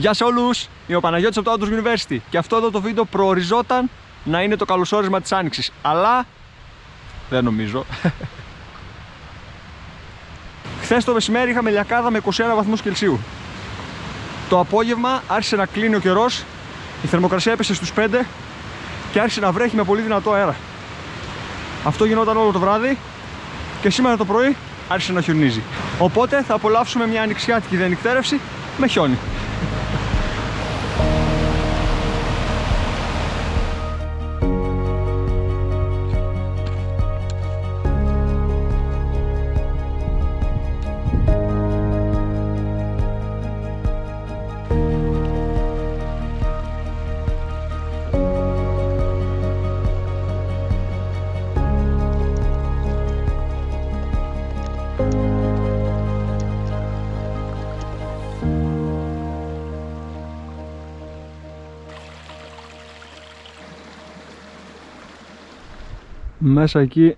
Γεια σε όλους, είμαι ο Παναγιώτης από το Outdoors University. Και αυτό εδώ το βίντεο προοριζόταν να είναι το καλωσόρισμα της Άνοιξης. Αλλά δεν νομίζω. Χθες το μεσημέρι είχαμε λιακάδα με 21 βαθμούς Κελσίου. Το απόγευμα άρχισε να κλείνει ο καιρός η θερμοκρασία έπεσε στους 5 και άρχισε να βρέχει με πολύ δυνατό αέρα. Αυτό γινόταν όλο το βράδυ και σήμερα το πρωί άρχισε να χιονίζει. Οπότε θα απολαύσουμε μια ανοιξιάτικη διανυκτέρευση με χιόνι μέσα εκεί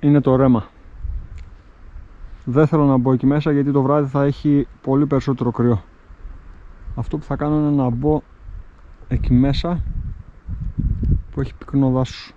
είναι το ρέμα. Δεν θέλω να μπω εκεί μέσα γιατί το βράδυ θα έχει πολύ περισσότερο κρύο. Αυτό που θα κάνω είναι να μπω εκεί μέσα που έχει πυκνό δάσος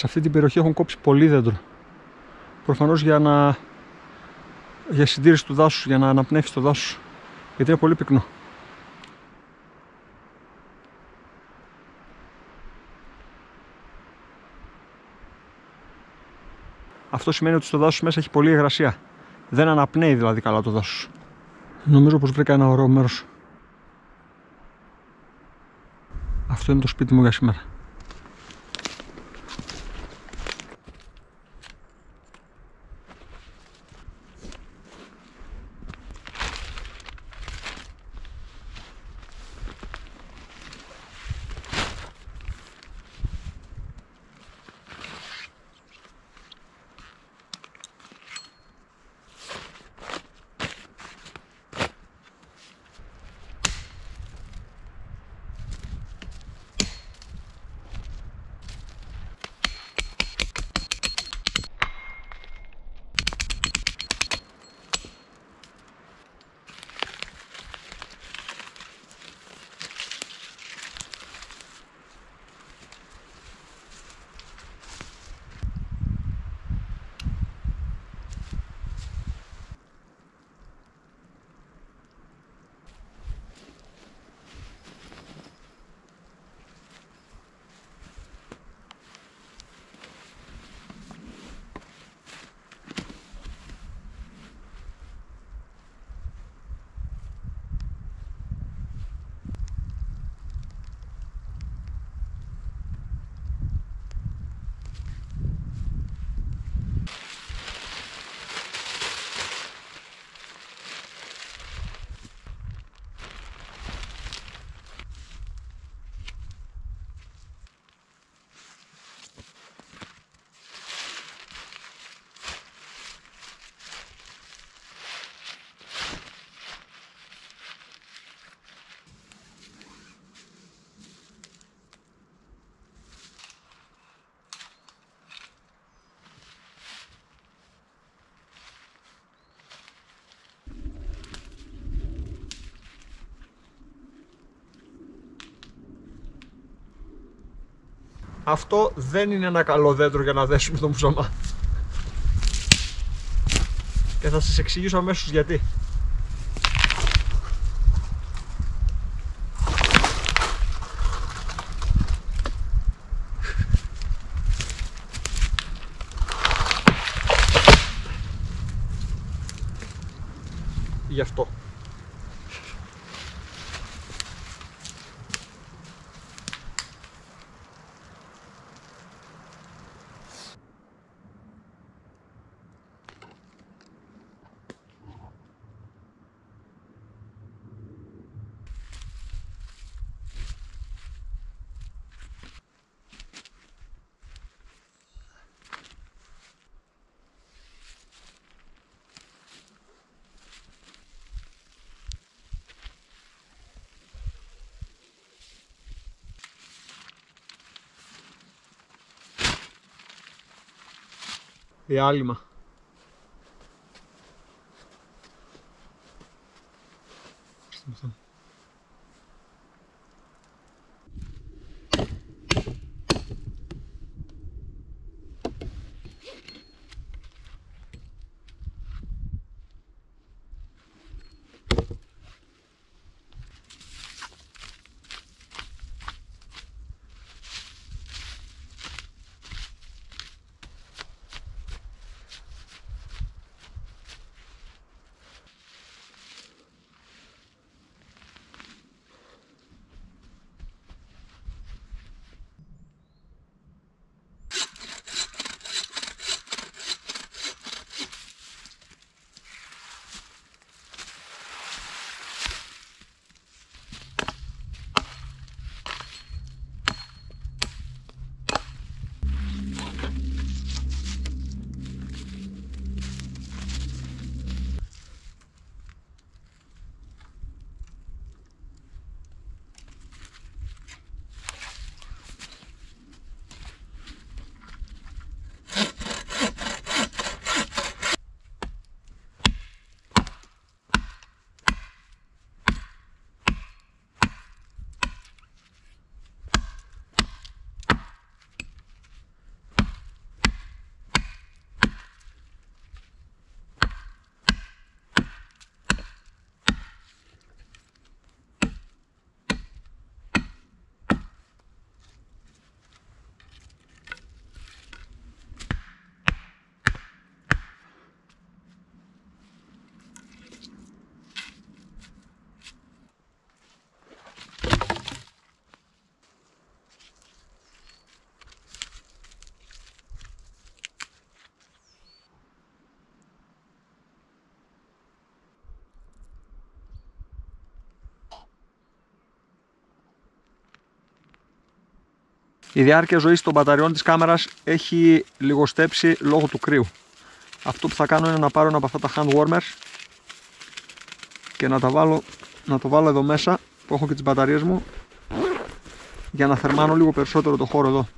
σε αυτή την περιοχή έχουν κόψει πολύ δέντρο. Προφανώς για να για συντήρηση του δάσους, για να αναπνεύσει το δάσος. Γιατί είναι πολύ πυκνό. Αυτό σημαίνει ότι στο δάσος μέσα έχει πολύ υγρασία. Δεν αναπνέει δηλαδή καλά το δάσος. Νομίζω πως βρήκα ένα ωραίο μέρος. Αυτό είναι το σπίτι μου για σήμερα. Αυτό δεν είναι ένα καλό δέντρο για να δέσουμε το μουσαμά. Και θα σας εξηγήσω αμέσως γιατί. Γι' αυτό. Διάλειμμα. Η διάρκεια ζωής των μπαταριών της κάμερας έχει λιγοστέψει λόγω του κρύου. Αυτό που θα κάνω είναι να πάρω ένα από αυτά τα hand warmers και να, τα βάλω, να το βάλω εδώ μέσα που έχω και τις μπαταρίες μου για να θερμάνω λίγο περισσότερο το χώρο εδώ.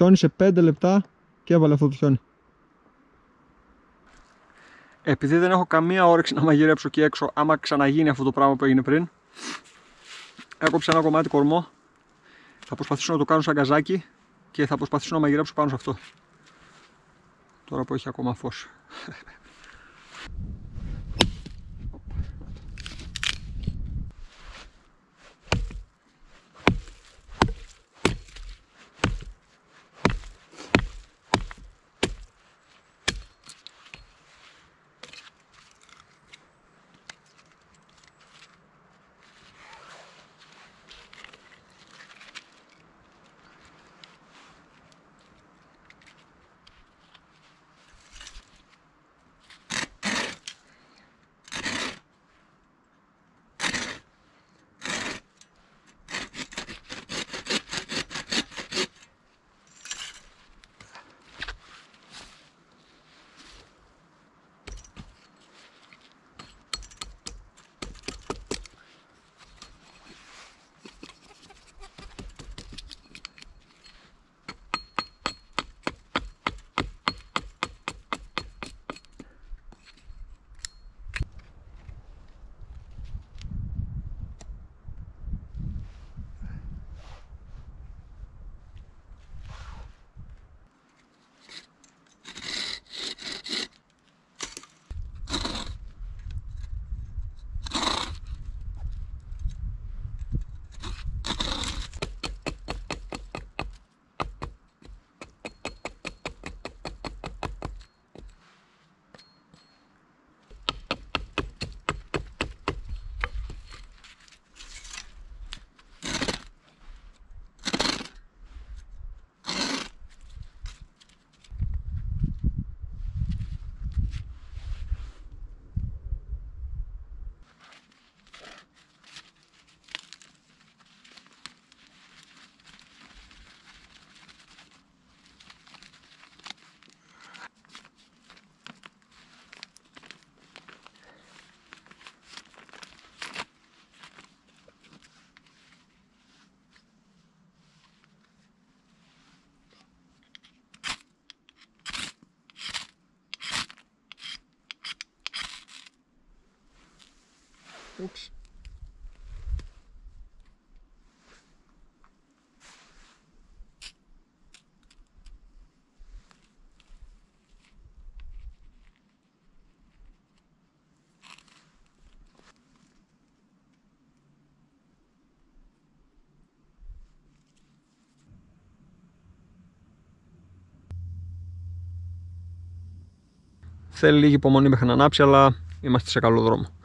Χιόνι σε 5 λεπτά και έβαλε αυτό το χιόνι. Επειδή δεν έχω καμία όρεξη να μαγειρέψω εκεί έξω, άμα ξαναγίνει αυτό το πράγμα που έγινε πριν, έκοψα ένα κομμάτι κορμό. Θα προσπαθήσω να το κάνω σαν καζάκι και θα προσπαθήσω να μαγειρέψω πάνω σε αυτό. Τώρα που έχει ακόμα φως. Ούψ. Θέλει λίγη υπομονή μέχρι να ανάψει, αλλά είμαστε σε καλό δρόμο.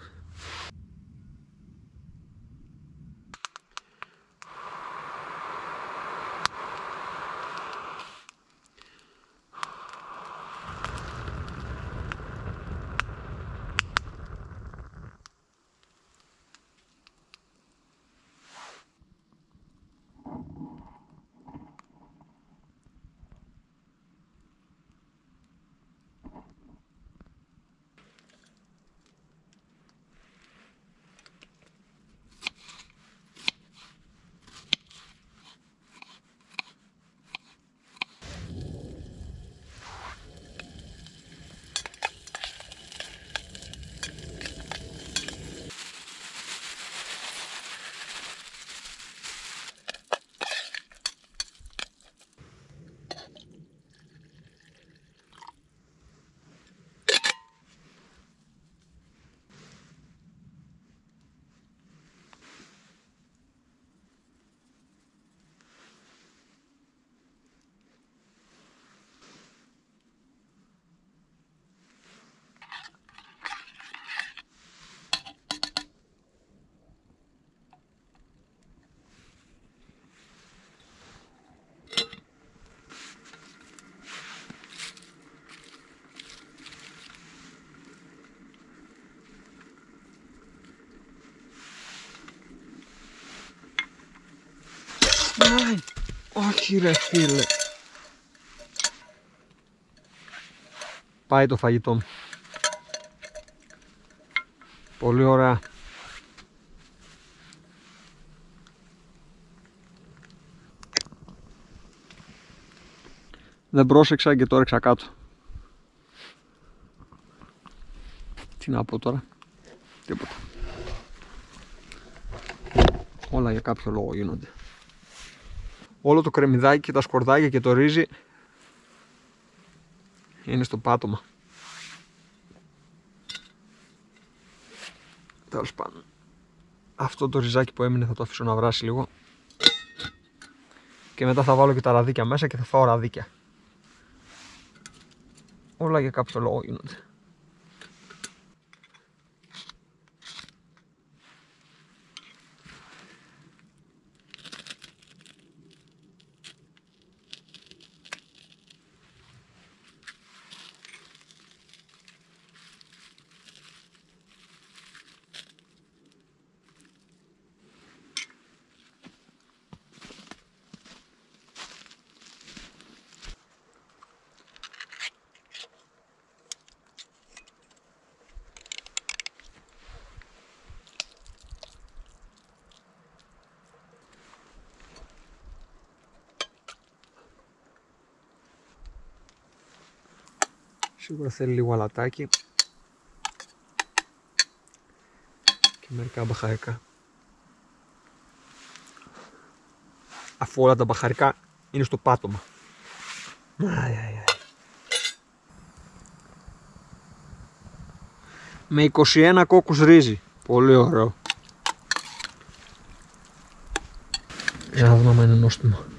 Όχι ρε φίλε. Πάει το φαγητό μου. Πολύ ωραία. Δεν πρόσεξα και το έριξα κάτω. Τι να πω τώρα. Τίποτα. Όλα για κάποιο λόγο γίνονται όλο το κρεμμυδάκι και τα σκορδάκια και το ρύζι είναι στο πάτωμα. Τέλος πάντων. Αυτό το ριζάκι που έμεινε θα το αφήσω να βράσει λίγο. Και μετά θα βάλω και τα ραδίκια μέσα και θα φάω ραδίκια. Όλα για κάποιο λόγο γίνονται. Σίγουρα θέλει λίγο αλατάκι και μερικά μπαχαρικά. Αφού όλα τα μπαχαρικά είναι στο πάτωμα. Αι, αι, αι. Με 21 κόκκους ρύζι. Πολύ ωραίο. Για να δούμε αν είναι νόστιμο.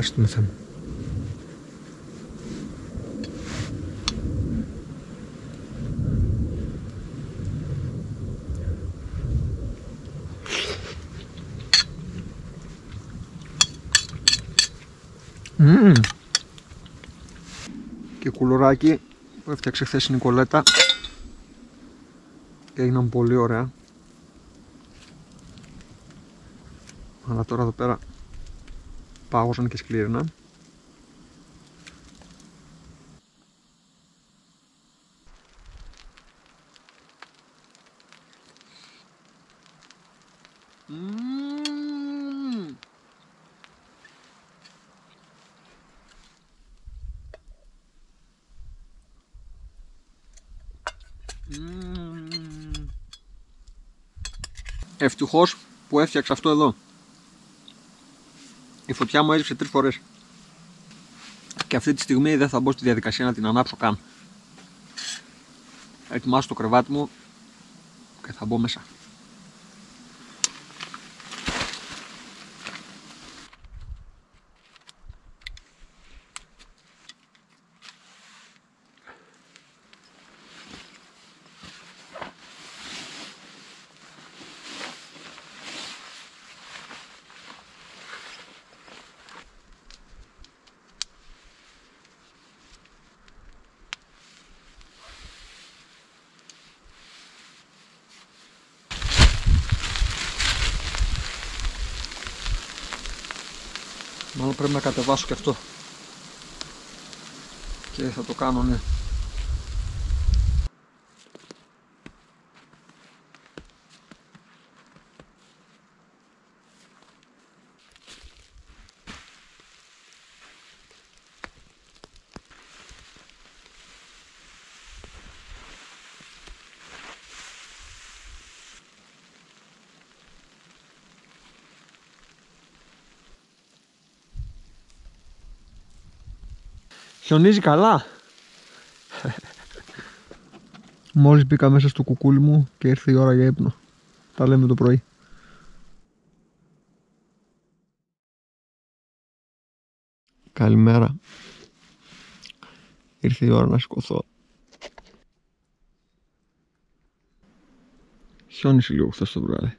Ευχαριστούμε Θεέ μου. Mm. Και κουλουράκι που έφτιαξε χθες η Νικολέτα και έγιναν πολύ ωραία αλλά τώρα εδώ πέρα πάγωσαν και σκλήριναν. Ευτυχώς που έφτιαξα αυτό εδώ. Η φωτιά μου έριξε τρεις φορές. Και αυτή τη στιγμή δεν θα μπω στη διαδικασία να την ανάψω καν. Ετοιμάσω το κρεβάτι μου και θα μπω μέσα. Μάλλον πρέπει να κατεβάσω και αυτό. Και θα το κάνω, ναι. Χιονίζει καλά. Μόλις μπήκα μέσα στο κουκούλι μου και ήρθε η ώρα για ύπνο. Τα λέμε το πρωί. Καλημέρα. Ήρθε η ώρα να σηκωθώ. Χιόνισε λίγο χθες το βράδυ.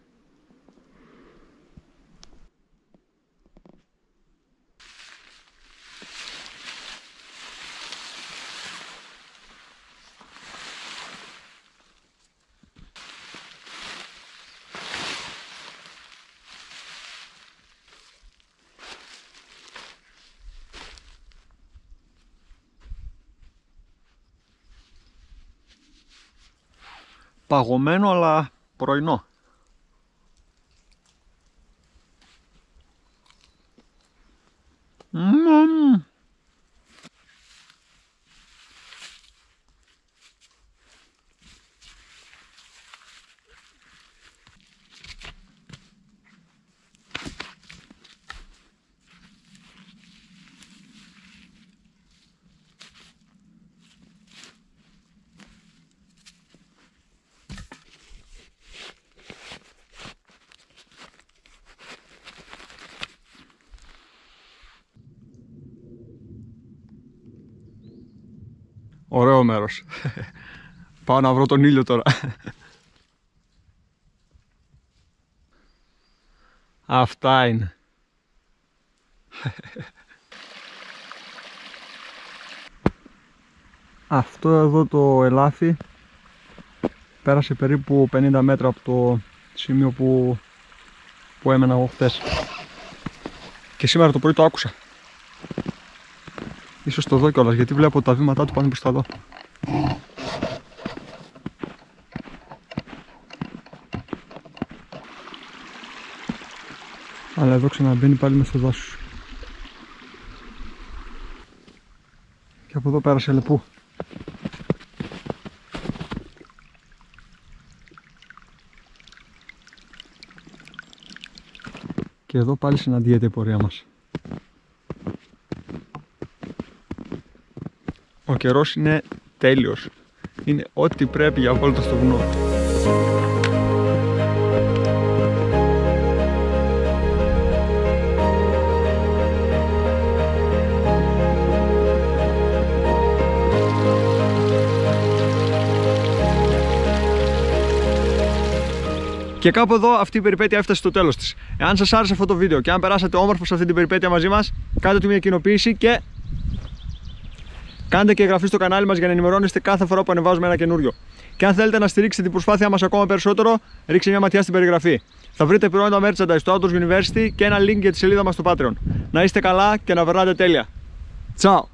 Παγωμένο αλλά πρωινό. Ωραίο μέρος. Πάω να βρω τον ήλιο τώρα. Αυτά είναι. Αυτό εδώ το ελάφι πέρασε περίπου 50 μέτρα από το σημείο που, που έμενα εγώ χθες. Και σήμερα το πρωί το άκουσα. Ίσως το δω κιόλας γιατί βλέπω τα βήματά του πάνε προς τα δω. Αλλά εδώ ξαναμπαίνει πάλι μέσα στο δάσος. Και από εδώ πέρασε λεπού. Και εδώ πάλι συναντιέται η πορεία μας. Ο καιρός είναι τέλειος. Είναι ό,τι πρέπει για βόλτα στο βουνό. Και κάπου εδώ αυτή η περιπέτεια έφτασε στο τέλος της. Εάν σας άρεσε αυτό το βίντεο και αν περάσατε όμορφα σε αυτή την περιπέτεια μαζί μας, κάντε του μια κοινοποίηση και Κάντε και εγγραφή στο κανάλι μας για να ενημερώνεστε κάθε φορά που ανεβάζουμε ένα καινούριο. Και αν θέλετε να στηρίξετε την προσπάθειά μας ακόμα περισσότερο, ρίξτε μια ματιά στην περιγραφή. Θα βρείτε προϊόντα merchandise στο Outdoors University και ένα link για τη σελίδα μας στο Patreon. Να είστε καλά και να βερνάτε τέλεια. Τσάου!